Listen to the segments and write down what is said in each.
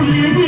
comigo.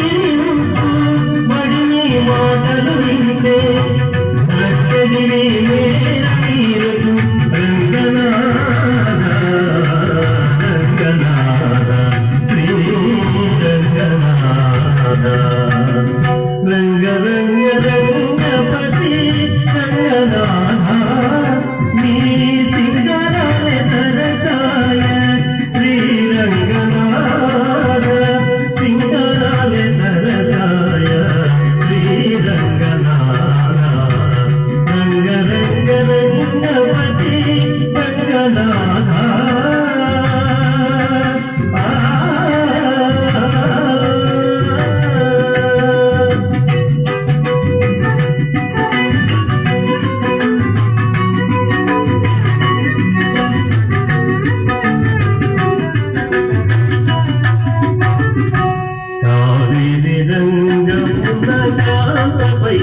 ரங்கம் நகை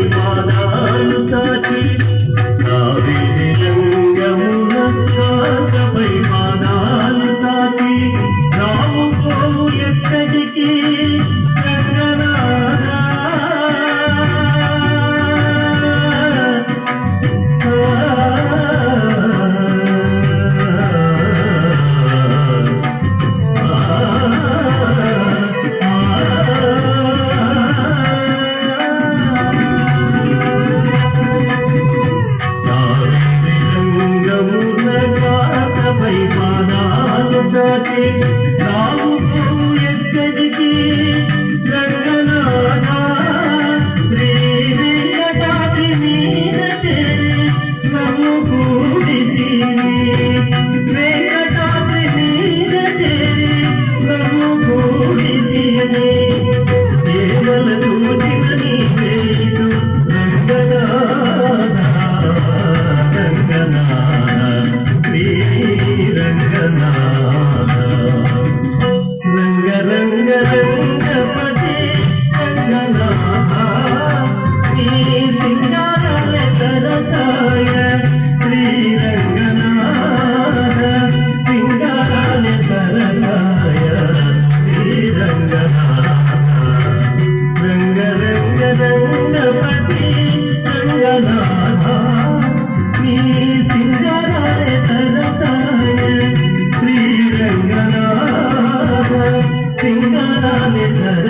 Yeah.